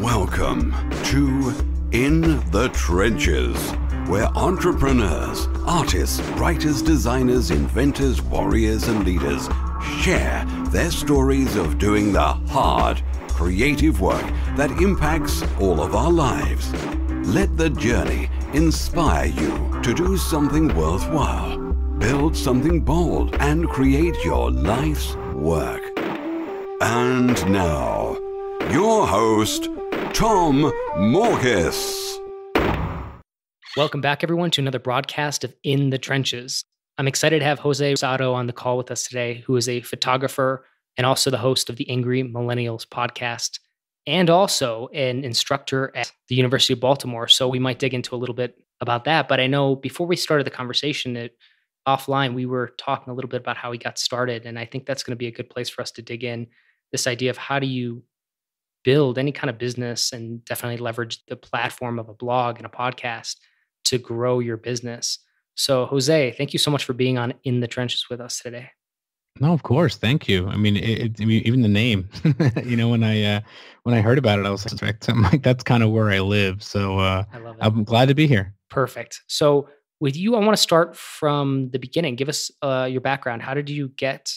Welcome to In the Trenches, where entrepreneurs, artists, writers, designers, inventors, warriors, and leaders share their stories of doing the hard, creative work that impacts all of our lives. Let the journey inspire you to do something worthwhile, build something bold, and create your life's work. And now, your host, Tom Morkes. Welcome back, everyone, to another broadcast of In the Trenches. I'm excited to have Jose Rosado on the call with us today, who is a photographer and also the host of the Angry Millennials podcast, and also an instructor at the University of Baltimore. So we might dig into a little bit about that. But I know before we started the conversation, that offline we were talking a little bit about how he got started, and I think that's going to be a good place for us to dig in. This idea of how do you build any kind of business and definitely leverage the platform of a blog and a podcast to grow your business. So, Jose, thank you so much for being on In the Trenches with us today. No, of course, thank you. I mean, it, it, I mean even the name. you know, when I uh, when I heard about it, I was like, I'm like that's kind of where I live. So uh, I love I'm glad to be here. Perfect. So, with you, I want to start from the beginning. Give us uh, your background. How did you get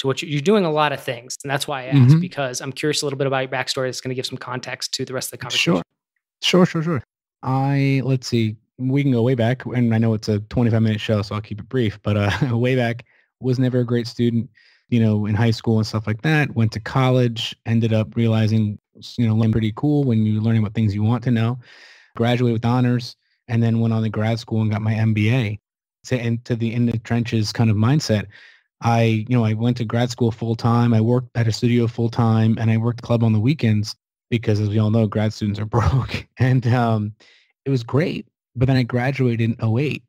to what you're, you're doing? A lot of things, and that's why I asked mm-hmm. because I'm curious a little bit about your backstory. That's going to give some context to the rest of the conversation. Sure, sure, sure, sure. I let's see we can go way back, and I know it's a 25 minute show, so I'll keep it brief. But uh, way back, was never a great student, you know, in high school and stuff like that. Went to college, ended up realizing, you know, learning pretty cool when you're learning about things you want to know. Graduated with honors, and then went on to grad school and got my MBA. To, and to the in the trenches kind of mindset. I, you know, I went to grad school full time. I worked at a studio full time, and I worked club on the weekends because, as we all know, grad students are broke. And um, it was great but then I graduated in 08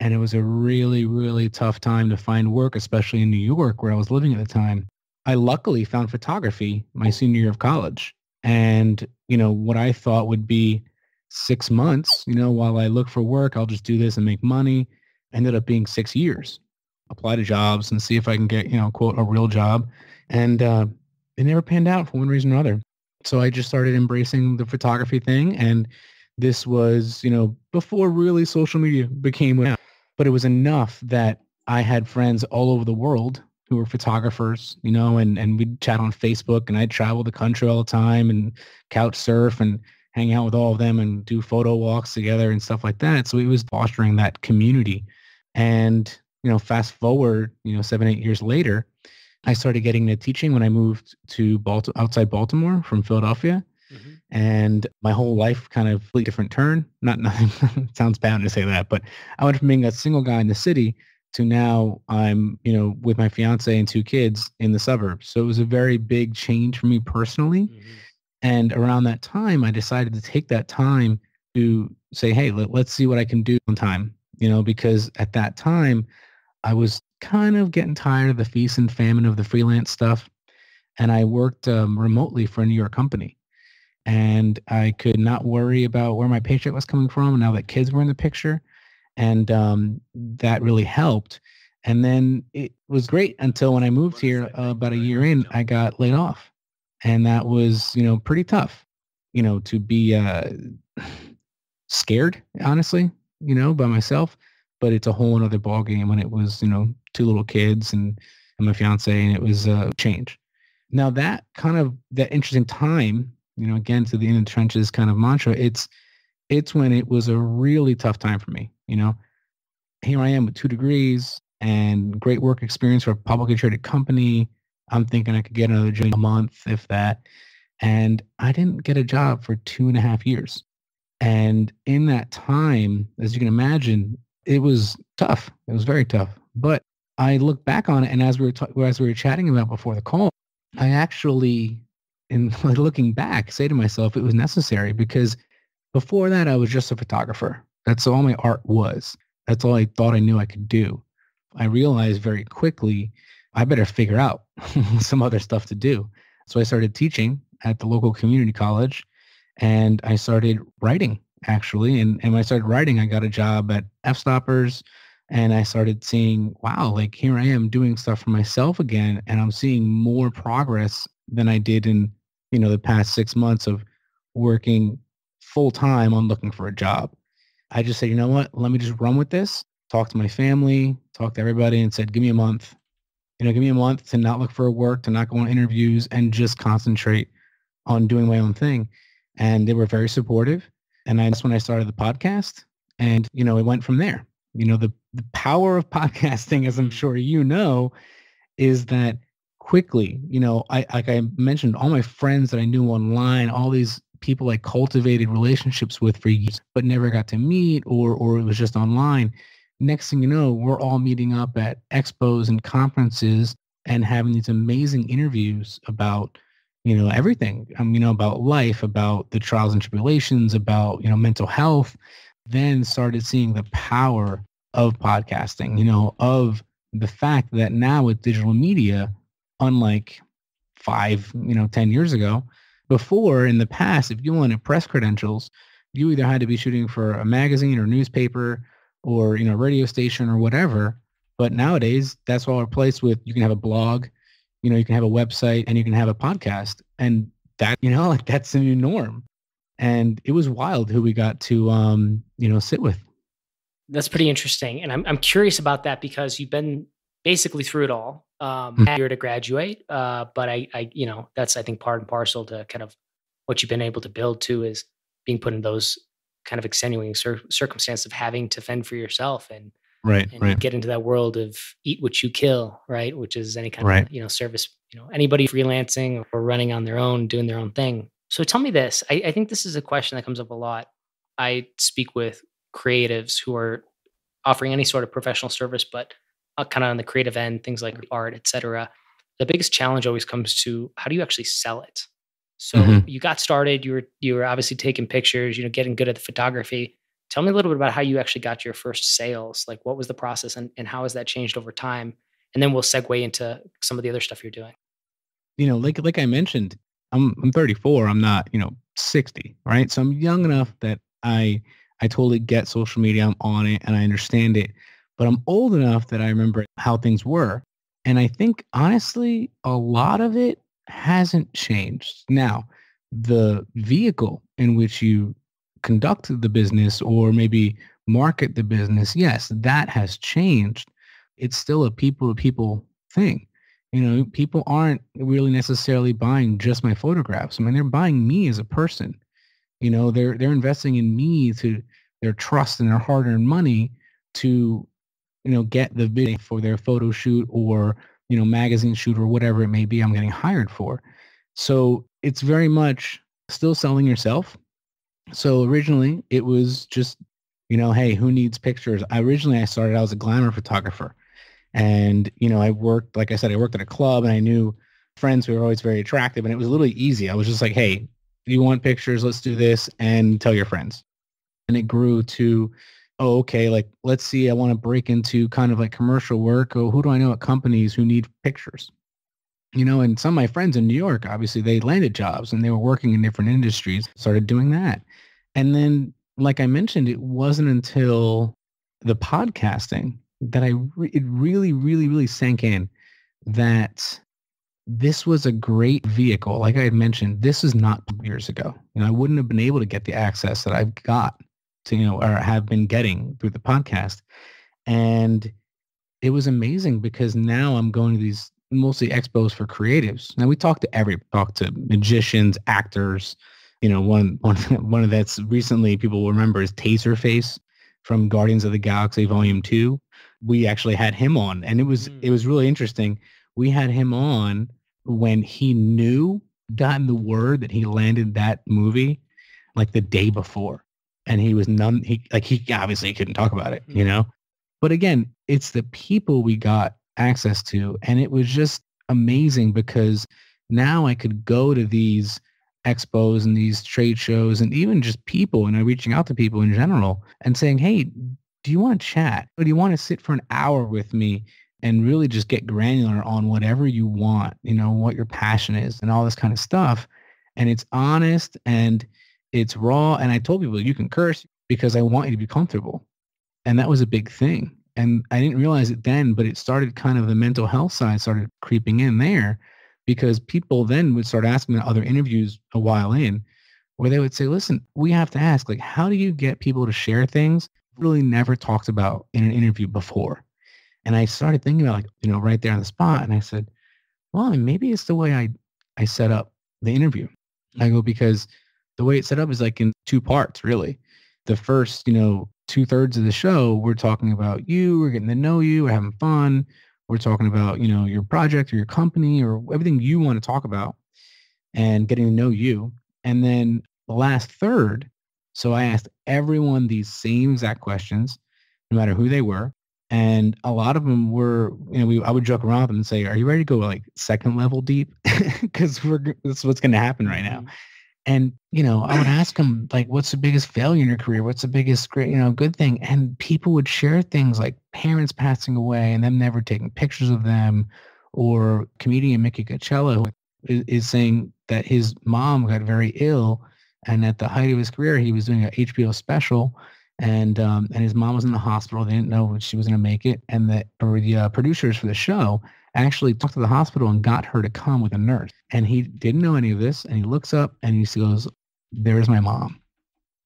and it was a really, really tough time to find work, especially in New York where I was living at the time. I luckily found photography my senior year of college. And, you know, what I thought would be six months, you know, while I look for work, I'll just do this and make money, ended up being six years. Apply to jobs and see if I can get, you know, quote, a real job. And uh, it never panned out for one reason or another. So I just started embracing the photography thing and this was, you know, before really social media became, but it was enough that I had friends all over the world who were photographers, you know, and, and we'd chat on Facebook and I'd travel the country all the time and couch surf and hang out with all of them and do photo walks together and stuff like that. So it was fostering that community. And, you know, fast forward, you know, seven, eight years later, I started getting into teaching when I moved to Baltimore, outside Baltimore from Philadelphia. Mm-hmm. And my whole life kind of a different turn. Not nothing sounds bad to say that, but I went from being a single guy in the city to now I'm, you know, with my fiance and two kids in the suburbs. So it was a very big change for me personally. Mm-hmm. And around that time, I decided to take that time to say, hey, let, let's see what I can do on time, you know, because at that time I was kind of getting tired of the feast and famine of the freelance stuff. And I worked um, remotely for a New York company and I could not worry about where my paycheck was coming from. Now that kids were in the picture, and um, that really helped. And then it was great until when I moved here uh, about a year in, I got laid off, and that was you know pretty tough, you know, to be uh, scared honestly, you know, by myself. But it's a whole other ballgame when it was you know two little kids and, and my fiance, and it was a change. Now that kind of that interesting time you know, again to the in the trenches kind of mantra, it's it's when it was a really tough time for me. You know, here I am with two degrees and great work experience for a publicly traded company. I'm thinking I could get another job a month, if that. And I didn't get a job for two and a half years. And in that time, as you can imagine, it was tough. It was very tough. But I look back on it, and as we were as we were chatting about before the call, I actually and looking back, say to myself, it was necessary because before that, I was just a photographer. That's all my art was. That's all I thought I knew I could do. I realized very quickly, I better figure out some other stuff to do. So I started teaching at the local community college and I started writing actually. And, and when I started writing, I got a job at Fstoppers and I started seeing, wow, like here I am doing stuff for myself again. And I'm seeing more progress than I did in, you know, the past six months of working full time on looking for a job. I just said, you know what? Let me just run with this. Talk to my family, talk to everybody and said, give me a month. You know, give me a month to not look for work, to not go on interviews and just concentrate on doing my own thing. And they were very supportive. And that's when I started the podcast. And, you know, it went from there. You know, the, the power of podcasting, as I'm sure you know, is that quickly, you know, I like I mentioned, all my friends that I knew online, all these people I cultivated relationships with for years, but never got to meet or or it was just online. Next thing you know, we're all meeting up at expos and conferences and having these amazing interviews about you know everything um, you know about life about the trials and tribulations about you know mental health then started seeing the power of podcasting you know of the fact that now with digital media unlike five you know ten years ago before in the past if you wanted press credentials you either had to be shooting for a magazine or newspaper or you know radio station or whatever but nowadays that's all replaced with you can have a blog you know you can have a website and you can have a podcast and that you know like that's the new norm and it was wild who we got to um you know sit with that's pretty interesting and i'm, I'm curious about that because you've been basically through it all um Mhm. here to graduate uh but i i you know that's i think part and parcel to kind of what you've been able to build to is being put in those kind of extenuating cir- circumstances of having to fend for yourself and right and right get into that world of eat what you kill, right? Which is any kind Right. of you know service, you know, anybody freelancing or running on their own, doing their own thing. So tell me this. I, I think this is a question that comes up a lot. I speak with creatives who are offering any sort of professional service, but uh, kind of on the creative end, things like art, etc. The biggest challenge always comes to how do you actually sell it? So Mhm. you got started. You were you were obviously taking pictures. You know, getting good at the photography. Tell me a little bit about how you actually got your first sales. Like, what was the process, and, and how has that changed over time? And then we'll segue into some of the other stuff you're doing. you know like like i mentioned i'm i'm 34 i'm not you know 60 right so i'm young enough that i i totally get social media i'm on it and i understand it but i'm old enough that i remember how things were and i think honestly a lot of it hasn't changed now the vehicle in which you conduct the business or maybe market the business yes that has changed. It's still a people to people thing. You know people aren't really necessarily buying just my photographs. I mean they're buying me as a person. You know they're they're investing in me to their trust and their hard-earned money to you know get the video for their photo shoot or you know magazine shoot or whatever it may be i'm getting hired for. So it's very much still selling yourself so originally it was just you know hey who needs pictures I, originally i started i was a glamour photographer and, you know, I worked, like I said, I worked at a club and I knew friends who were always very attractive and it was little easy. I was just like, hey, you want pictures? Let's do this and tell your friends. And it grew to, oh, okay, like, let's see, I want to break into kind of like commercial work. Oh, who do I know at companies who need pictures? You know, and some of my friends in New York, obviously they landed jobs and they were working in different industries, started doing that. And then, like I mentioned, it wasn't until the podcasting that I re- it really, really, really sank in that this was a great vehicle. Like I had mentioned, this is not years ago. You know, I wouldn't have been able to get the access that I've got to, you know, or have been getting through the podcast. And it was amazing because now I'm going to these mostly expos for creatives. Now we talk to every talk to magicians, actors. You know, one one one of that's recently people will remember is Taserface from Guardians of the Galaxy Volume Two. We actually had him on, and it was Mm. it was really interesting. We had him on when he knew, gotten the word that he landed that movie like the day before, and he was none. He like he obviously couldn't talk about it, you Mhm. know. But again, it's the people we got access to, and it was just amazing because now I could go to these expos and these trade shows and even just people and I'm reaching out to people in general and saying, Hey, do you want to chat? Or do you want to sit for an hour with me and really just get granular on whatever you want, you know, what your passion is and all this kind of stuff. And it's honest and it's raw. And I told people you can curse because I want you to be comfortable. And that was a big thing. And I didn't realize it then, but it started kind of the mental health side started creeping in there because people then would start asking in other interviews a while in, where they would say, listen, we have to ask, like, how do you get people to share things really never talked about in an interview before? And I started thinking about like, you know, right there on the spot. And I said, well, maybe it's the way I, I set up the interview. I go, because the way it's set up is like in two parts, really. The first, you know, two thirds of the show, we're talking about you, we're getting to know you, we're having fun. We're talking about, you know, your project or your company or everything you want to talk about and getting to know you. And then the last third, so I asked everyone these same exact questions, no matter who they were. And a lot of them were, you know, we, I would joke around with them and say, are you ready to go like second level deep? Because we're, that's what's going to happen right now. Mm-hmm. And, you know, I would ask them, like, what's the biggest failure in your career? What's the biggest, great, you know, good thing? And people would share things like parents passing away and them never taking pictures of them, or comedian Mickey Coachella is, saying that his mom got very ill. And at the height of his career, he was doing an HBO special and um, and his mom was in the hospital. They didn't know she was going to make it, and the, the uh, producers for the show actually talked to the hospital and got her to come with a nurse. And he didn't know any of this. And he looks up and he goes, there's my mom.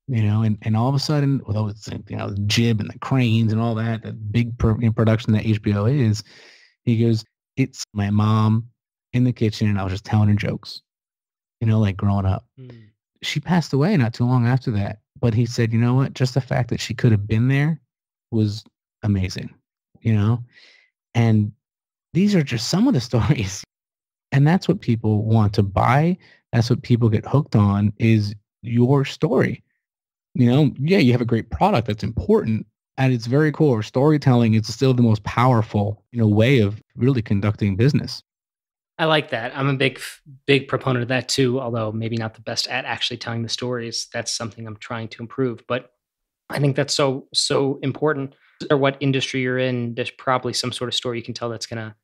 You know, and, and all of a sudden, with all the, you know, the jib and the cranes and all that, the big pro, production that HBO is, he goes, it's my mom in the kitchen and I was just telling her jokes, you know, like growing up. Mm. She passed away not too long after that. But he said, you know what? Just the fact that she could have been there was amazing, you know? And these are just some of the stories. And that's what people want to buy. That's what people get hooked on is your story. You know, yeah, you have a great product that's important at its very core. Storytelling is still the most powerful, you know, way of really conducting business. I like that. I'm a big, big proponent of that too. Although maybe not the best at actually telling the stories. That's something I'm trying to improve. But I think that's so so important. Or what industry you're in, there's probably some sort of story you can tell that's going to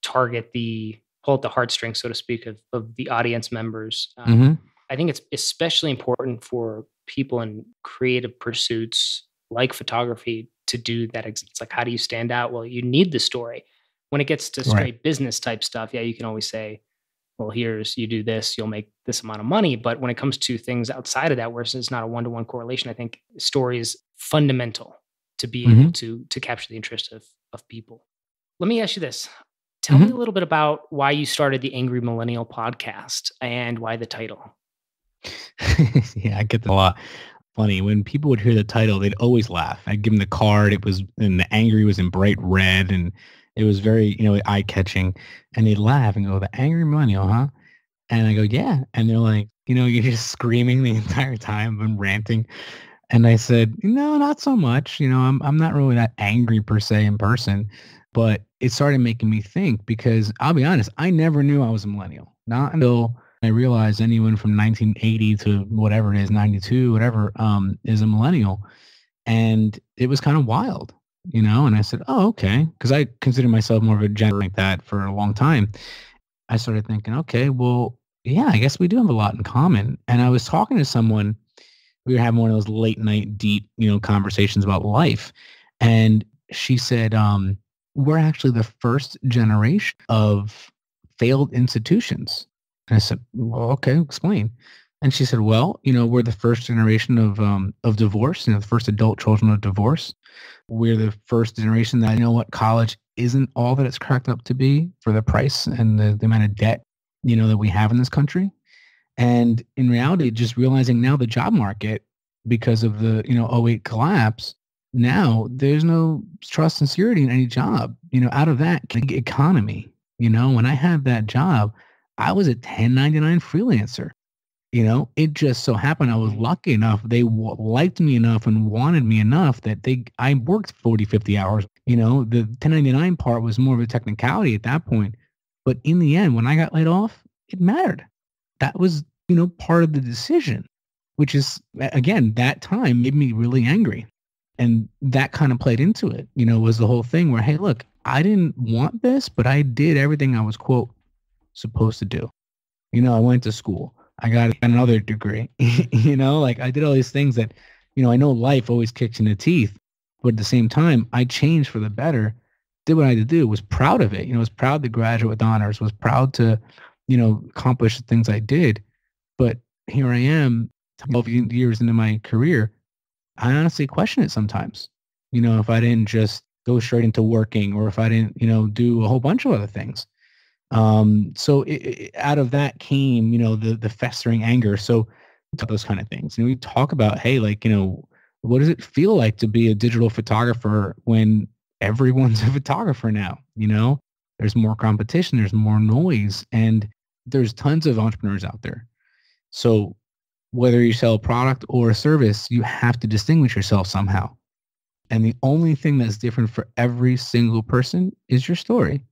target the pull at the heartstrings, so to speak, of, of the audience members. Um, mm-hmm. I think it's especially important for people in creative pursuits like photography to do that. It's like, how do you stand out? Well, you need the story. When it gets to straight right. business type stuff, yeah, you can always say, well, here's you do this, you'll make this amount of money. But when it comes to things outside of that, where it's not a one to one correlation, I think story is fundamental to be mm-hmm. able to to capture the interest of of people. Let me ask you this: Tell mm-hmm. me a little bit about why you started the Angry Millennial podcast and why the title. yeah, I get that a lot. Funny when people would hear the title, they'd always laugh. I'd give them the card. It was and the angry was in bright red, and it was very you know eye catching. And they'd laugh and go, "The Angry Millennial, huh?" And I go, "Yeah." And they're like, "You know, you're just screaming the entire time and ranting." And I said, "No, not so much. You know, I'm I'm not really that angry per se in person." But it started making me think because I'll be honest, I never knew I was a millennial. Not until I realized anyone from 1980 to whatever it is, 92, whatever, um, is a millennial. And it was kind of wild, you know? And I said, oh, okay. Because I consider myself more of a gender like that for a long time. I started thinking, okay, well, yeah, I guess we do have a lot in common. And I was talking to someone, we were having one of those late night deep, you know, conversations about life. And she said, um, we're actually the first generation of failed institutions. And I said, well, okay, explain. And she said, well, you know, we're the first generation of um, of divorce, you know, the first adult children of divorce. We're the first generation that, you know what, college isn't all that it's cracked up to be for the price and the, the amount of debt, you know, that we have in this country. And in reality, just realizing now the job market, because of the, you know, 08 collapse, now there's no trust and security in any job. You know, out of that economy, you know, when I had that job, I was a 1099 freelancer. You know, it just so happened I was lucky enough. They liked me enough and wanted me enough that they, I worked 40, 50 hours. You know, the 1099 part was more of a technicality at that point. But in the end, when I got laid off, it mattered. That was, you know, part of the decision, which is, again, that time made me really angry and that kind of played into it you know was the whole thing where hey look i didn't want this but i did everything i was quote supposed to do. You know i went to school i got another degree. You know like i did all these things that you know i know life always kicks in the teeth but at the same time i changed for the better did what i had to do was proud of it you know was proud to graduate with honors was proud to you know accomplish the things i did but here i am 12 years into my career, I honestly question it sometimes. You know, if I didn't just go straight into working or if I didn't, you know, do a whole bunch of other things. Um, so it, it, out of that came, you know, the the festering anger. So those kind of things. And we talk about, hey, like, you know, what does it feel like to be a digital photographer when everyone's a photographer now? You know, there's more competition, there's more noise, and there's tons of entrepreneurs out there. So whether you sell a product or a service, you have to distinguish yourself somehow. And the only thing that's different for every single person is your story.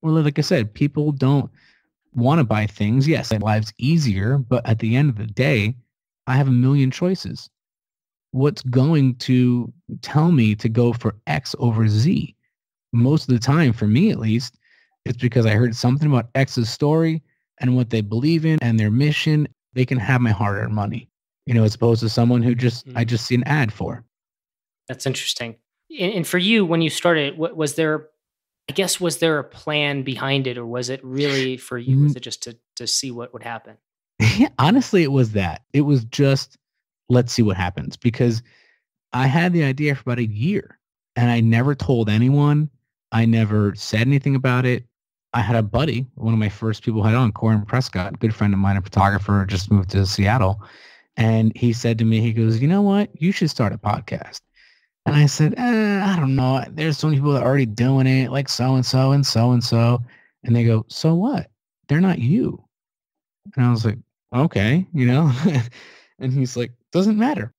Well, like I said, people don't want to buy things. Yes, their lives easier, but at the end of the day, I have a million choices. What's going to tell me to go for X over Z? Most of the time, for me at least, it's because I heard something about X's story and what they believe in and their mission. They can have my hard-earned money, you know, as opposed to someone who just mm-hmm. I just see an ad for. That's interesting. And, for you, when you started, what was there? I guess was there a plan behind it, or was it really for you? Was mm. it just to to see what would happen? Honestly, it was that. It was just let's see what happens because I had the idea for about a year and I never told anyone. I never said anything about it. I had a buddy, one of my first people I had on, Corin Prescott, good friend of mine, a photographer, just moved to Seattle. And he said to me, he goes, you know what? You should start a podcast. And I said, eh, I don't know. There's so many people that are already doing it, like so and so and so and so. And they go, so what? They're not you. And I was like, okay, you know? and he's like, doesn't matter.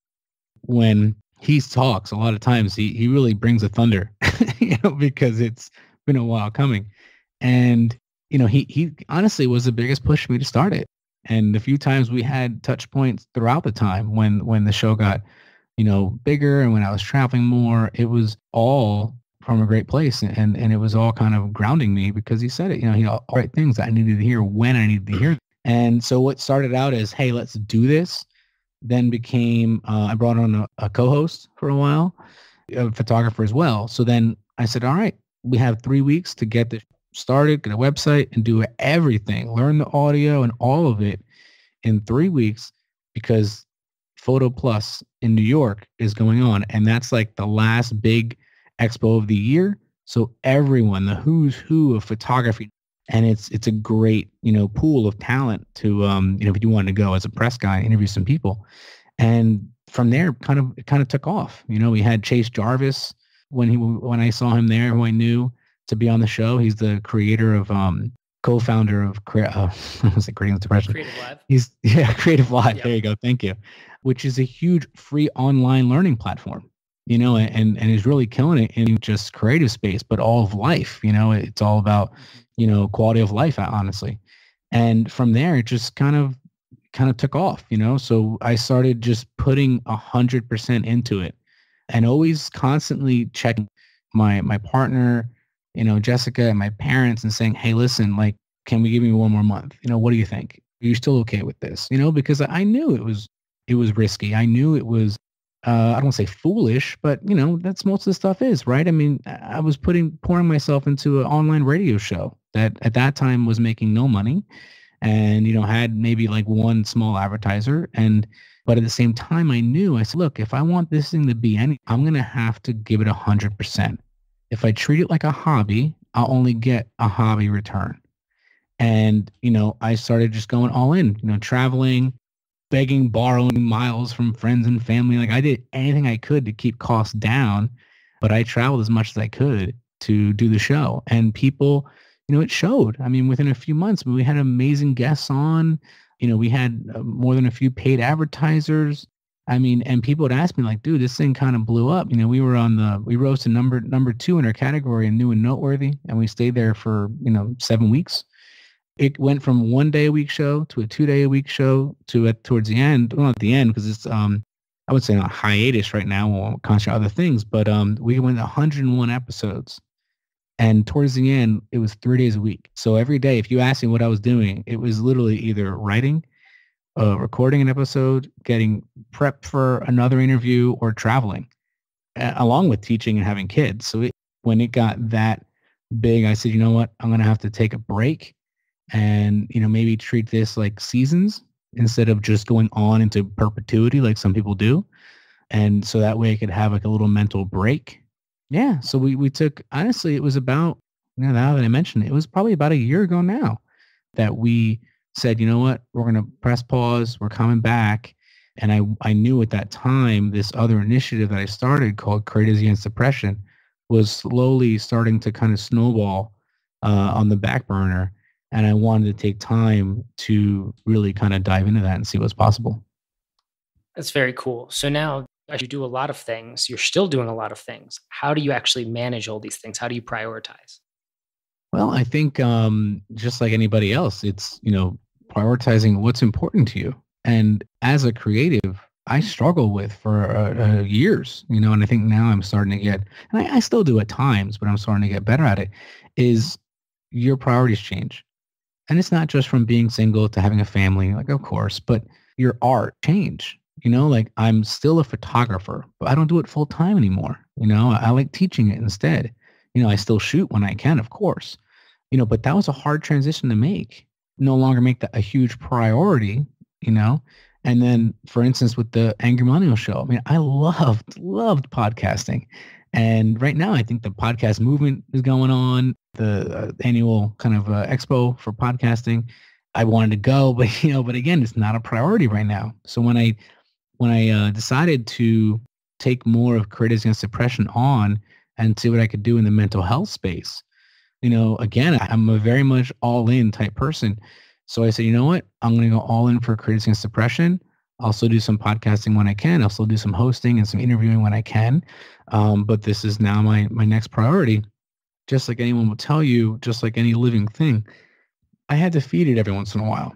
When he talks, a lot of times he, he really brings a thunder, you know, because it's been a while coming. And, you know, he, he honestly was the biggest push for me to start it. And a few times we had touch points throughout the time when, when the show got, you know, bigger and when I was traveling more, it was all from a great place. And, and it was all kind of grounding me because he said it, you know, he all right things that I needed to hear when I needed to hear. And so what started out as, hey, let's do this, then became, uh, I brought on a, a co-host for a while, a photographer as well. So then I said, all right, we have three weeks to get this started, get a website and do everything, learn the audio and all of it in three weeks because Photo Plus in New York is going on. And that's like the last big expo of the year. So everyone, the who's who of photography, and it's it's a great you know pool of talent to um you know if you wanted to go as a press guy interview some people and from there kind of it kind of took off you know we had chase jarvis when he when i saw him there who i knew to be on the show. He's the creator of um co-founder of uh, I was like creating depression. Creative live. He's yeah creative live. Yep. there you go. Thank you. Which is a huge free online learning platform you know and and is really killing it in just creative space but all of life you know it's all about mm-hmm. you know, quality of life, honestly. And from there, it just kind of kind of took off, you know. So I started just putting a hundred percent into it, and always constantly checking my my partner, you know, Jessica and my parents, and saying, "Hey, listen, like, can we give me one more month? You know, what do you think? Are you still okay with this? You know, because I knew it was it was risky. I knew it was uh, I don't say foolish, but you know, that's most of the stuff is, right? I mean, I was putting pouring myself into an online radio show that at that time was making no money and you know had maybe like one small advertiser and but at the same time I knew I said, look, if I want this thing to be any, I'm going to have to give it a hundred percent. If I treat it like a hobby, I'll only get a hobby return. And, you know, I started just going all in, you know, traveling, begging, borrowing miles from friends and family. Like I did anything I could to keep costs down, but I traveled as much as I could to do the show. And people, you know, it showed. I mean, within a few months, we had amazing guests on. You know, we had uh, more than a few paid advertisers. I mean, and people would ask me like, dude, this thing kind of blew up. You know, we were on the, we rose to number, number two in our category and new and noteworthy. And we stayed there for, you know, seven weeks it went from one day a week show to a two day a week show to at towards the end. Well, at the end because it's um I would say not hiatus right now or constant other things, but um we went 101 episodes. And towards the end, it was three days a week. So every day, if you ask me what I was doing, it was literally either writing, uh, recording an episode, getting prep for another interview, or traveling, uh, along with teaching and having kids. So it, when it got that big, I said, you know what, I'm going to have to take a break and you know maybe treat this like seasons instead of just going on into perpetuity like some people do. And so that way I could have like a little mental break. Yeah. So we, we took, honestly, it was about, you know, now that I mentioned it, it was probably about a year ago now that we said, you know what, we're going to press pause. We're coming back. And I, I knew at that time, this other initiative that I started called Creatives Against Depression was slowly starting to kind of snowball uh, on the back burner. And I wanted to take time to really kind of dive into that and see what's possible. That's very cool. So now as you do a lot of things, you're still doing a lot of things. How do you actually manage all these things? How do you prioritize? Well, I think um, just like anybody else, it's, you know, prioritizing what's important to you. And as a creative, I struggle with for uh, uh, years, you know, and I think now I'm starting to get, and I, I still do at times, but I'm starting to get better at it, is your priorities change. And it's not just from being single to having a family, like, of course, but your art change. You know, like I'm still a photographer, but I don't do it full time anymore. You know, I, I like teaching it instead. You know, I still shoot when I can, of course. You know, but that was a hard transition to make. No longer make that a huge priority, you know. And then, for instance, with the Angry Millennial Show, I mean, I loved, loved podcasting. And right now, I think the podcast movement is going on, the uh, annual kind of uh, expo for podcasting. I wanted to go, but you know, but again, it's not a priority right now. So when I when I uh, decided to take more of Creatives Against Depression on and see what I could do in the mental health space, you know, again, I'm a very much all in type person. So I said, you know what? I'm going to go all in for Creatives Against Depression. I'll also do some podcasting when I can. I'll still do some hosting and some interviewing when I can. Um, but this is now my my next priority. Just like anyone will tell you, just like any living thing, I had to feed it every once in a while.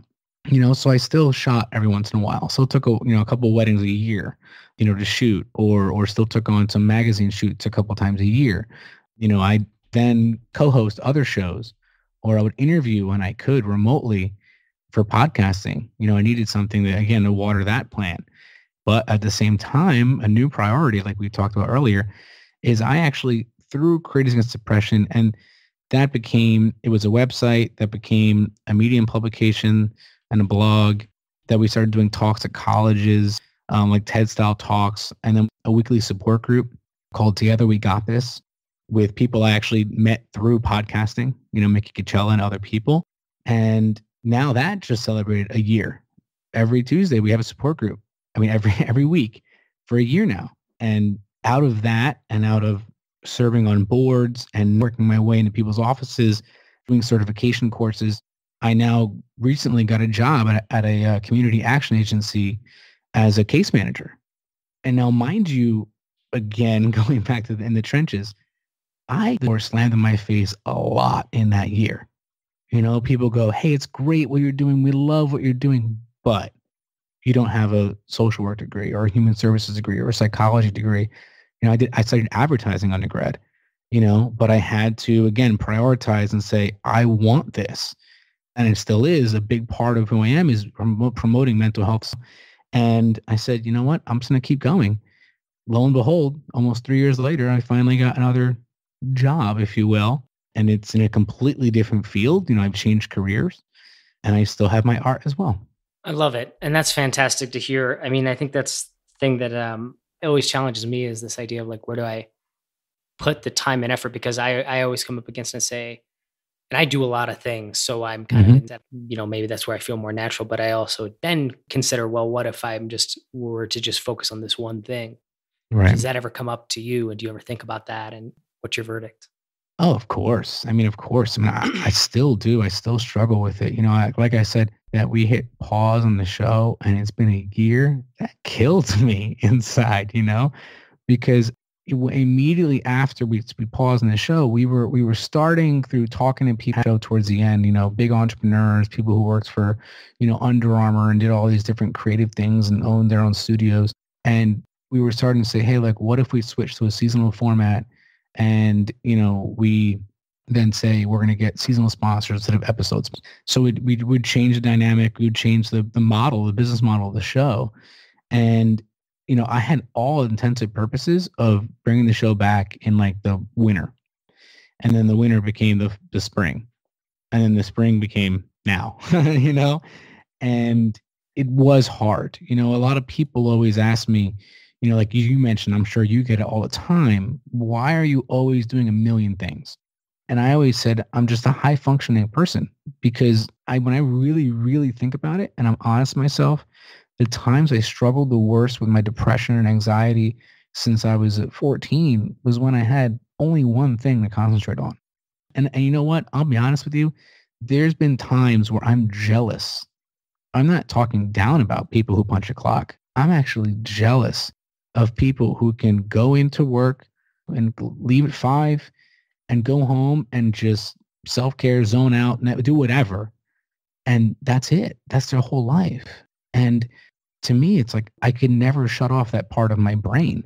You know, so I still shot every once in a while. So it took a you know a couple weddings a year, you know, to shoot, or or still took on some magazine shoots a couple times a year. You know, I then co-host other shows, or I would interview when I could remotely for podcasting. You know, I needed something that again to water that plant. But at the same time, a new priority, like we talked about earlier, is I actually through Creatives Against Depression and that became it was a website that became a medium publication and a blog that we started doing talks at colleges um, like ted style talks and then a weekly support group called together we got this with people i actually met through podcasting you know mickey Coachella and other people and now that just celebrated a year every tuesday we have a support group i mean every every week for a year now and out of that and out of serving on boards and working my way into people's offices, doing certification courses. I now recently got a job at, at a uh, community action agency as a case manager. And now, mind you, again, going back to the, in the trenches, I were slammed in my face a lot in that year. You know, people go, hey, it's great what you're doing. We love what you're doing, but you don't have a social work degree or a human services degree or a psychology degree. You know, I did I studied advertising undergrad, you know, but I had to again prioritize and say, I want this. And it still is a big part of who I am is promoting mental health. And I said, you know what? I'm just going to keep going. Lo and behold, almost three years later, I finally got another job, if you will. And it's in a completely different field. You know, I've changed careers and I still have my art as well. I love it. And that's fantastic to hear. I mean, I think that's the thing that um, always challenges me is this idea of like where do I put the time and effort because I I always come up against and say and I do a lot of things so I'm kind mm-hmm. of that, you know maybe that's where I feel more natural but I also then consider well what if I'm just were to just focus on this one thing right does that ever come up to you and do you ever think about that and what's your verdict Oh, of course. I mean, of course. I mean, I, I still do. I still struggle with it. You know, I, like I said, that we hit pause on the show and it's been a year. That killed me inside, you know, because it, immediately after we we paused on the show, we were we were starting through talking to people towards the end. You know, big entrepreneurs, people who worked for, you know, Under Armour and did all these different creative things and owned their own studios. And we were starting to say, hey, like, what if we switch to a seasonal format? And you know we then say we're going to get seasonal sponsors instead of episodes. So we we would change the dynamic, we would change the the model, the business model of the show, and you know I had all intensive purposes of bringing the show back in like the winter, and then the winter became the the spring, and then the spring became now, you know, and it was hard. You know, a lot of people always ask me, you know, like you mentioned, I'm sure you get it all the time. Why are you always doing a million things? And I always said, I'm just a high functioning person because I, when I really, really think about it and I'm honest myself, the times I struggled the worst with my depression and anxiety since I was at 14 was when I had only one thing to concentrate on. And, and you know what? I'll be honest with you. There's been times where I'm jealous. I'm not talking down about people who punch a clock. I'm actually jealous of people who can go into work and leave at five and go home and just self-care, zone out, do whatever. And that's it. That's their whole life. And to me, it's like I could never shut off that part of my brain.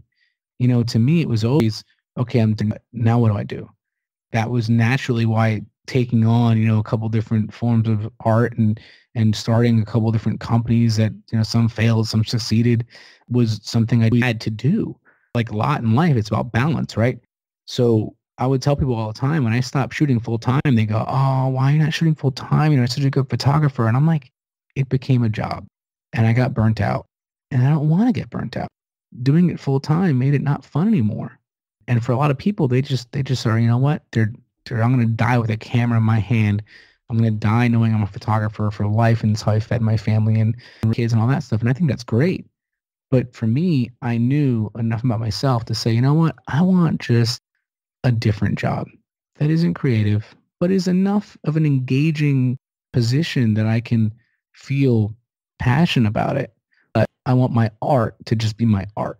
You know, to me, it was always, okay, I'm now what do I do? That was naturally why taking on, you know, a couple different forms of art and and starting a couple different companies that, you know, some failed, some succeeded was something I had to do. Like a lot in life, it's about balance, right? So I would tell people all the time when I stopped shooting full time, they go, Oh, why are you not shooting full time? You know, i'm such a good photographer. And I'm like, it became a job and I got burnt out. And I don't want to get burnt out. Doing it full time made it not fun anymore. And for a lot of people, they just they just are, you know what? They're, they're I'm gonna die with a camera in my hand. I'm gonna die knowing I'm a photographer for life and that's how I fed my family and kids and all that stuff. And I think that's great. But for me, I knew enough about myself to say, you know what? I want just a different job that isn't creative, but is enough of an engaging position that I can feel passion about it. But I want my art to just be my art.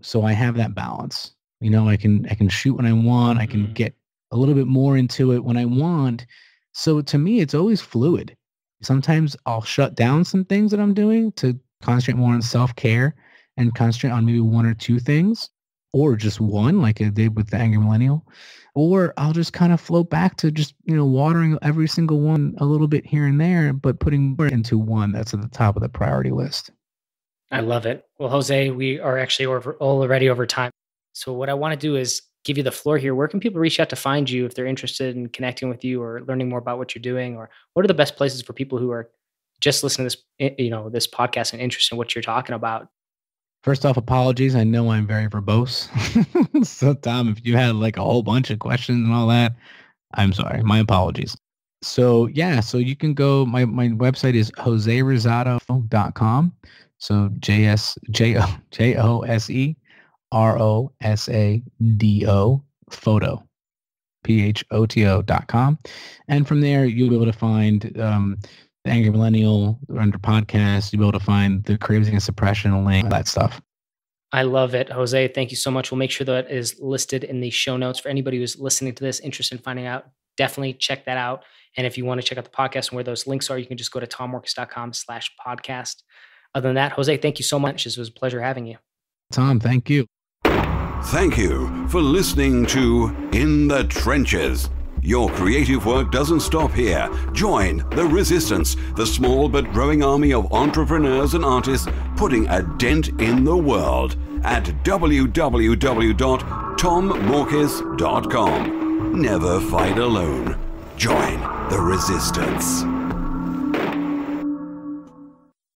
So I have that balance. You know, I can I can shoot when I want. I can mm-hmm. get a little bit more into it when I want. So to me, it's always fluid. Sometimes I'll shut down some things that I'm doing to concentrate more on self-care and concentrate on maybe one or two things or just one like I did with the Angry Millennial. Or I'll just kind of float back to just, you know, watering every single one a little bit here and there, but putting more into one that's at the top of the priority list. I love it. Well, Jose, we are actually over, already over time. So what I want to do is give you the floor here. Where can people reach out to find you if they're interested in connecting with you or learning more about what you're doing? Or what are the best places for people who are just listening to this, eh, you know, this podcast and interested in what you're talking about First off, apologies. I know I'm very verbose. so, Tom, if you had like a whole bunch of questions and all that, I'm sorry. My apologies. So, yeah, so you can go. My, my website is joserosado.com. So, J S J O J O S E R O S A D O photo, P H O T O dot com. And from there, you'll be able to find um, the Angry Millennial under podcast. You'll be able to find the Creatives Against Depression link, all that stuff. I love it, Jose. Thank you so much. We'll make sure that is listed in the show notes for anybody who's listening to this, interested in finding out. Definitely check that out. And if you want to check out the podcast and where those links are, you can just go to tommorkes.com slash podcast. Other than that, Jose, thank you so much. This was a pleasure having you. Tom, thank you. Thank you for listening to In the Trenches. Your creative work doesn't stop here. Join the resistance, the small but growing army of entrepreneurs and artists putting a dent in the world at www.tommorkes.com. Never fight alone. Join the resistance.